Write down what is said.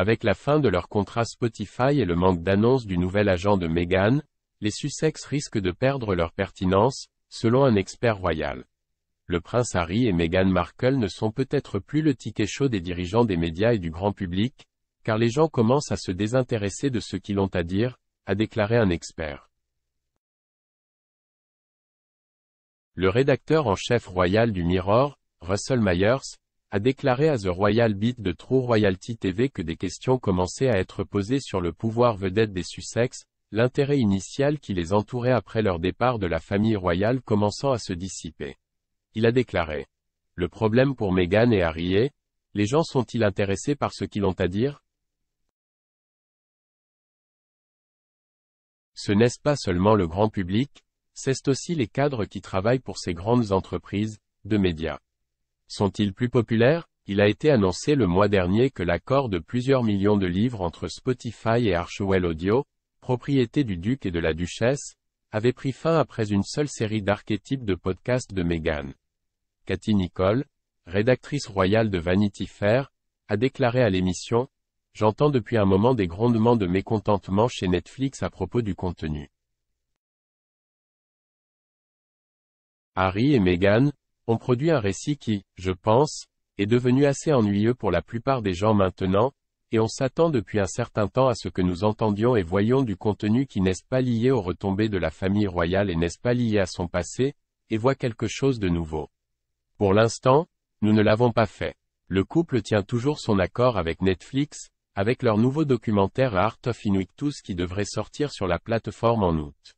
Avec la fin de leur contrat Spotify et le manque d'annonce du nouvel agent de Meghan, les Sussex risquent de perdre leur pertinence, selon un expert royal. Le prince Harry et Meghan Markle ne sont peut-être plus le ticket chaud des dirigeants des médias et du grand public, car les gens commencent à se désintéresser de ce qu'ils ont à dire, a déclaré un expert. Le rédacteur en chef royal du Mirror, Russell Myers, a déclaré à The Royal Beat de True Royalty TV que des questions commençaient à être posées sur le pouvoir vedette des Sussex, l'intérêt initial qui les entourait après leur départ de la famille royale commençant à se dissiper. Il a déclaré. Le problème pour Meghan et Harry est, les gens sont-ils intéressés par ce qu'ils ont à dire? Ce n'est pas seulement le grand public, c'est aussi les cadres qui travaillent pour ces grandes entreprises, de médias. Sont-ils plus populaires? Il a été annoncé le mois dernier que l'accord de plusieurs millions de livres entre Spotify et Archewell Audio, propriété du duc et de la duchesse, avait pris fin après une seule série d'archétypes de podcasts de Meghan. Cathy Nicole, rédactrice royale de Vanity Fair, a déclaré à l'émission, J'entends depuis un moment des grondements de mécontentement chez Netflix à propos du contenu. Harry et Meghan, ont produit un récit qui, je pense, est devenu assez ennuyeux pour la plupart des gens maintenant, et on s'attend depuis un certain temps à ce que nous entendions et voyions du contenu qui n'est pas lié aux retombées de la famille royale et n'est pas lié à son passé, et voit quelque chose de nouveau. Pour l'instant, nous ne l'avons pas fait. Le couple tient toujours son accord avec Netflix, avec leur nouveau documentaire Art of Invictus qui devrait sortir sur la plateforme en août.